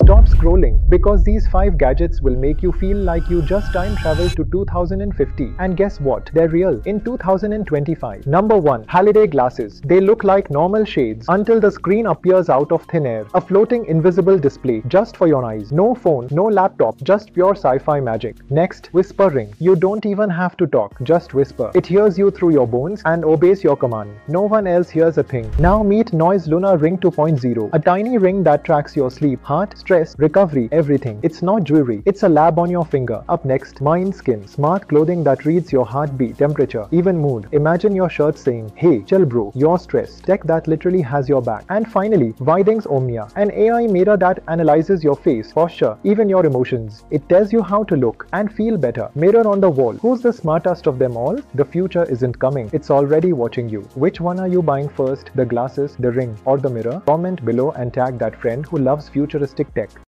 Stop scrolling because these 5 gadgets will make you feel like you just time traveled to 2050 and guess what? They're real. In 2025 number 1 Halliday glasses. They look like normal shades until the screen appears out of thin air. A floating invisible display just for your eyes. No phone no laptop just pure sci-fi magic. Next whisper ring. You don't even have to talk just whisper. It hears you through your bones and obeys your command. No one else hears a thing. Now meet noise luna ring 2.0 a tiny ring that tracks your sleep heart stress, recovery, everything. It's not jewelry, it's a lab on your finger. Up next, Mind Skin, smart clothing that reads your heartbeat, temperature, even mood. Imagine your shirt saying, hey, chill bro, you're stressed. Tech that literally has your back. And finally, Withings Omnia, an AI mirror that analyzes your face, posture, even your emotions. It tells you how to look and feel better. Mirror on the wall. Who's the smartest of them all? The future isn't coming. It's already watching you. Which one are you buying first? The glasses, the ring, or the mirror? Comment below and tag that friend who loves futuristic tech.